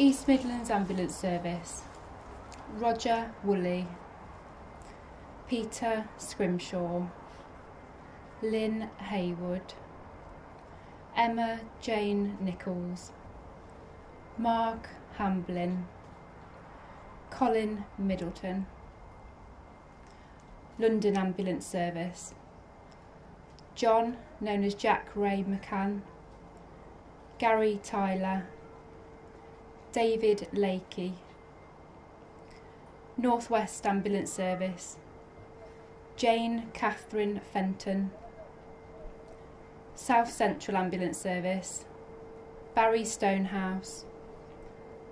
East Midlands Ambulance Service. Roger Woolley. Peter Scrimshaw. Lynn Haywood. Emma Jane Nichols. Mark Hamblin. Colin Middleton. London Ambulance Service. John, known as Jack Ray McCann. Gary Tyler David Lakey. Northwest Ambulance Service. Jane Catherine Fenton. South Central Ambulance Service. Barry Stonehouse.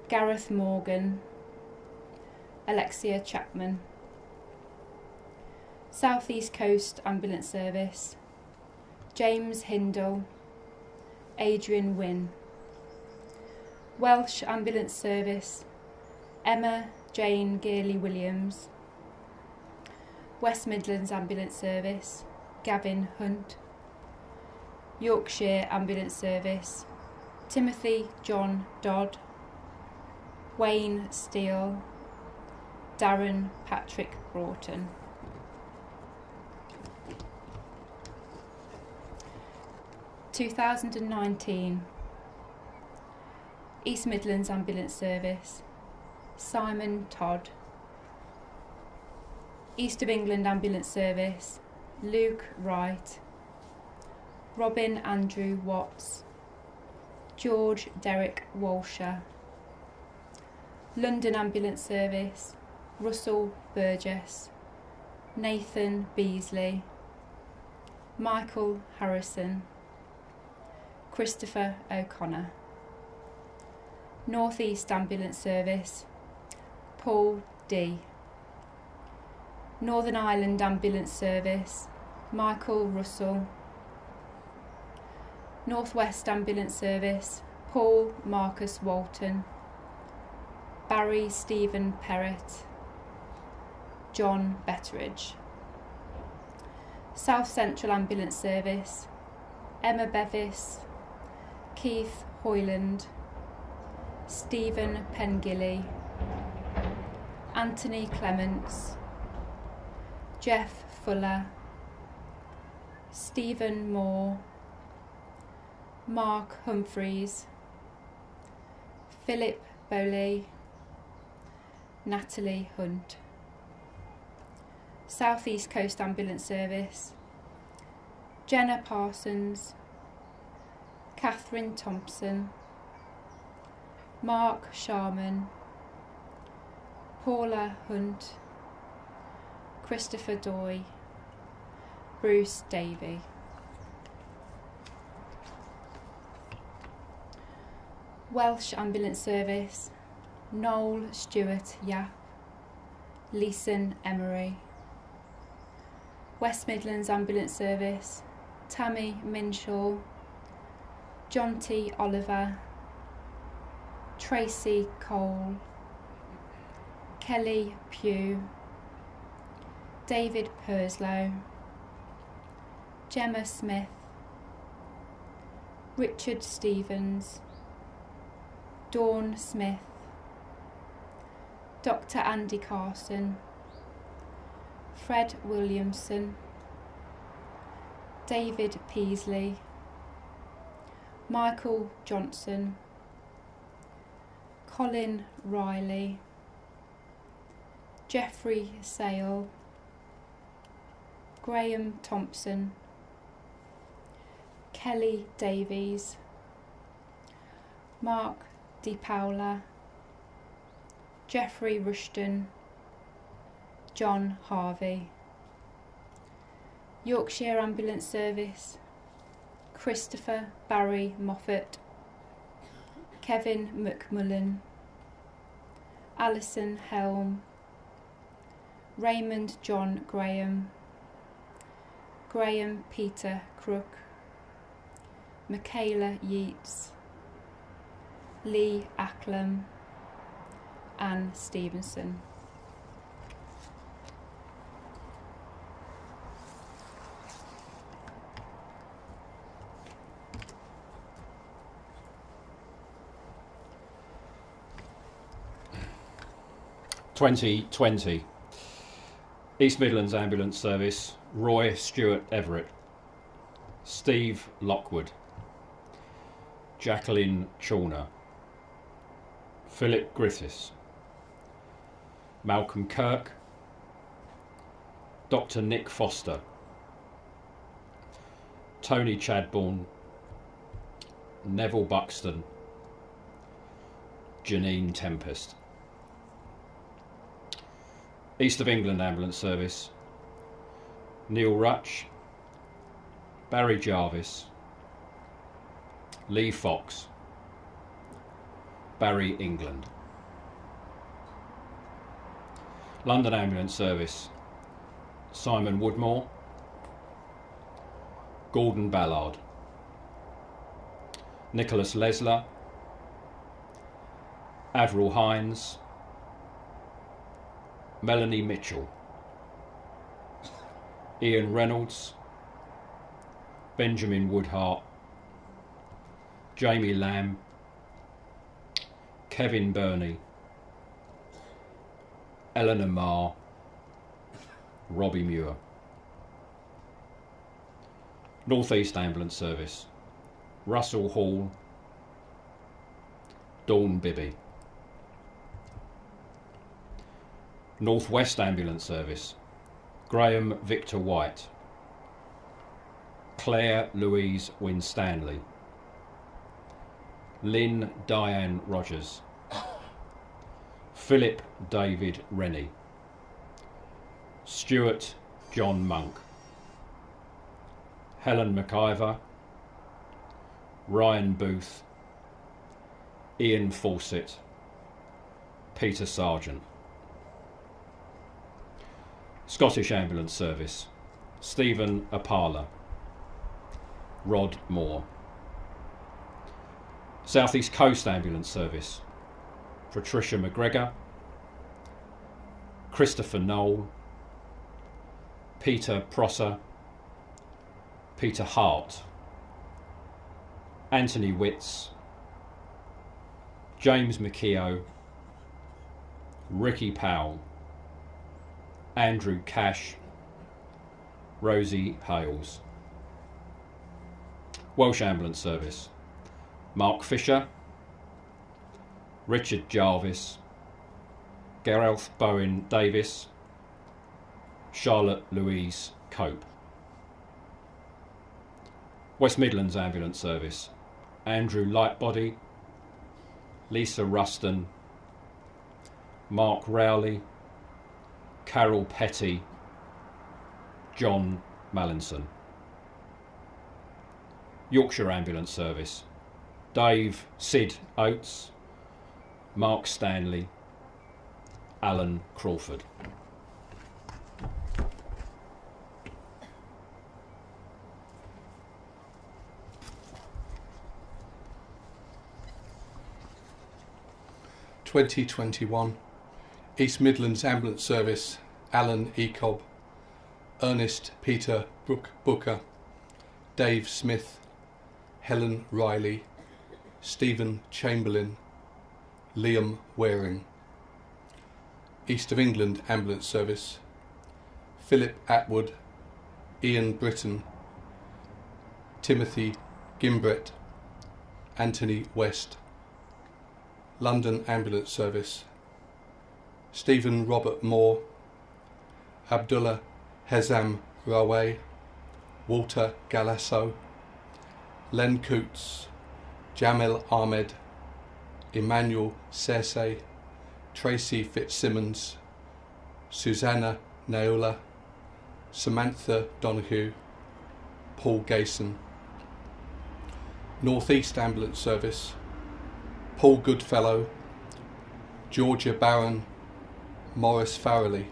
Gareth Morgan. Alexia Chapman. South East Coast Ambulance Service. James Hindle. Adrian Wynne Welsh Ambulance Service Emma Jane Gearley Williams. West Midlands Ambulance Service Gavin Hunt. Yorkshire Ambulance Service Timothy John Dodd. Wayne Steele. Darren Patrick Broughton. Two thousand and nineteen East Midlands Ambulance Service Simon Todd. East of England Ambulance Service Luke Wright. Robin Andrew Watts, George Derek Walsher, London Ambulance Service, Russell Burgess, Nathan Beasley, Michael Harrison, Christopher O'Connor, North East Ambulance Service, Paul D. Northern Ireland Ambulance Service, Michael Russell, Northwest Ambulance Service, Paul Marcus Walton, Barry Stephen Perrett, John Betteridge. South Central Ambulance Service, Emma Bevis, Keith Hoyland, Stephen Pengilly, Anthony Clements, Jeff Fuller, Stephen Moore, Mark Humphreys, Philip Bowley, Natalie Hunt. South East Coast Ambulance Service, Jenna Parsons, Catherine Thompson, Mark Sharman, Paula Hunt, Christopher Doy, Bruce Davey. Welsh Ambulance Service, Noel Stewart Yap, Leeson Emery. West Midlands Ambulance Service, Tammy Minshaw, John T. Oliver, Tracy Cole, Kelly Pugh, David Purslow, Gemma Smith, Richard Stevens, Dawn Smith, Dr. Andy Carson, Fred Williamson, David Peasley, Michael Johnson, Colin Riley, Jeffrey Sale, Graham Thompson, Kelly Davies, Mark Di Paola, Jeffrey Rushton, John Harvey. Yorkshire Ambulance Service, Christopher Barry Moffat, Kevin McMullen, Alison Helm, Raymond John Graham, Graham Peter Crook, Michaela Yeats, Lee Acklam, Anne Stevenson. 2020. East Midlands Ambulance Service, Roy Stewart Everett, Steve Lockwood, Jacqueline Chawner, Philip Griffiths, Malcolm Kirk, Dr. Nick Foster, Tony Chadbourne, Neville Buxton, Janine Tempest. East of England Ambulance Service, Neil Rutch, Barry Jarvis, Lee Fox, Barry England. London Ambulance Service, Simon Woodmore, Gordon Ballard, Nicholas Lesler, Avril Hines, Melanie Mitchell, Ian Reynolds, Benjamin Woodhart, Jamie Lamb, Kevin Burney, Eleanor Marr, Robbie Muir. Northeast Ambulance Service, Russell Hall, Dawn Bibby. North West Ambulance Service, Graham Victor White, Claire Louise Winstanley, Lynn Diane Rogers, Philip David Rennie, Stuart John Monk, Helen McIver, Ryan Booth, Ian Fawcett, Peter Sargent. Scottish Ambulance Service, Stephen Apala, Rod Moore. South East Coast Ambulance Service, Patricia McGregor, Christopher Knoll, Peter Prosser, Peter Hart, Anthony Witz, James McKeough, Ricky Powell, Andrew Cash, Rosie Hales. Welsh Ambulance Service, Mark Fisher, Richard Jarvis, Gareth Bowen Davis, Charlotte Louise Cope. West Midlands Ambulance Service, Andrew Lightbody, Lisa Ruston, Mark Rowley, Carol Petty, John Mallinson. Yorkshire Ambulance Service, Dave Sid Oates, Mark Stanley, Alan Crawford. Twenty twenty one East Midlands Ambulance Service Alan E. Cobb, Ernest Peter Brook Booker, Dave Smith, Helen Riley, Stephen Chamberlain, Liam Waring. East of England Ambulance Service, Philip Atwood, Ian Britton, Timothy Gimbret, Anthony West. London Ambulance Service, Stephen Robert Moore, Abdullah Hezam Raway, Walter Galasso, Len Coots, Jamil Ahmed, Emmanuel Cersei, Tracy Fitzsimmons, Susanna Naola, Samantha Donahue, Paul Gayson. Northeast Ambulance Service, Paul Goodfellow, Georgia Barron, Morris Farrelly.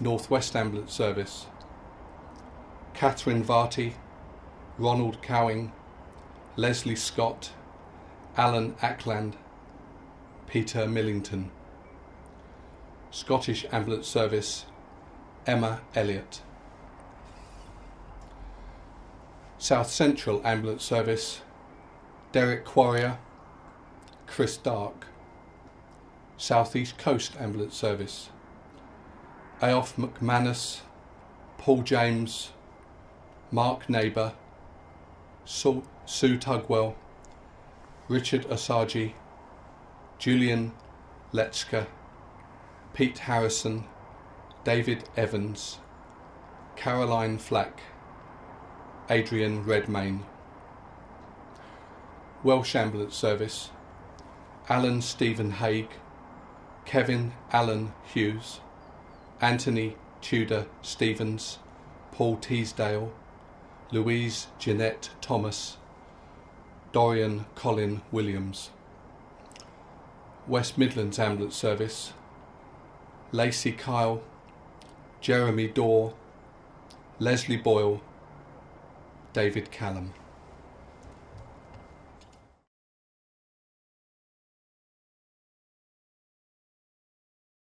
Northwest Ambulance Service, Catherine Varty, Ronald Cowing, Leslie Scott, Alan Ackland, Peter Millington. Scottish Ambulance Service, Emma Elliott. South Central Ambulance Service, Derek Quarrier, Chris Dark. South East Coast Ambulance Service, Aoff McManus, Paul James, Mark Neighbour, Sue Tugwell, Richard Asagi, Julian Letchka, Pete Harrison, David Evans, Caroline Flack, Adrian Redmayne. Welsh Ambulance Service, Alan Stephen Haig, Kevin Allen Hughes, Anthony Tudor Stevens, Paul Teasdale, Louise Jeanette Thomas, Dorian Colin Williams. West Midlands Ambulance Service, Lacey Kyle, Jeremy Dorr, Leslie Boyle, David Callum.